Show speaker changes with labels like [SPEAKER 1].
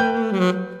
[SPEAKER 1] Mm-hmm.